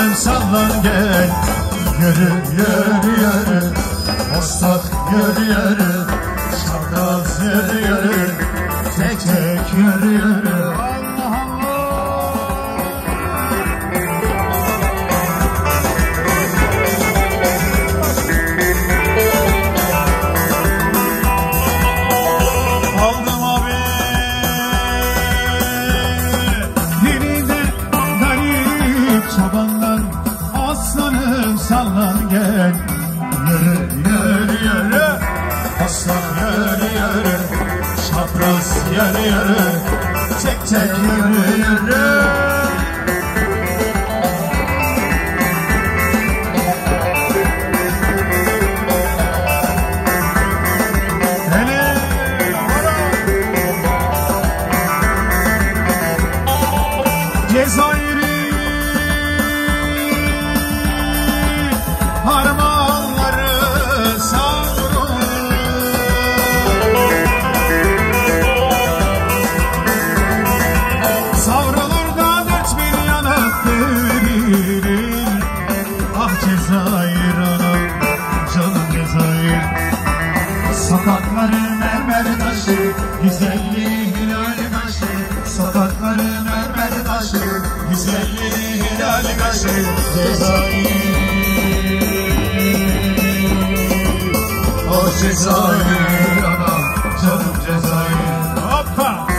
Aslanım sallan gel Yürü yürü yürü Ostak yürü yürü Şakraz yürü yürü Tek tek yürü yürü Allah Aldım abi. Birinde garip çobandan Sallan gel. Yürü yürü yürü. Aslan yürü yürü. Şapraz yürü yürü. Tek tek yürü yürü. Hele Cezayir anam canım Cezayir Sokakları mermer taşı güzelliği hilal taşı Sokakları mermer taşı güzelliği hilal taşı Cezayir Oh Cezayir anam canım Cezayir Hoppa!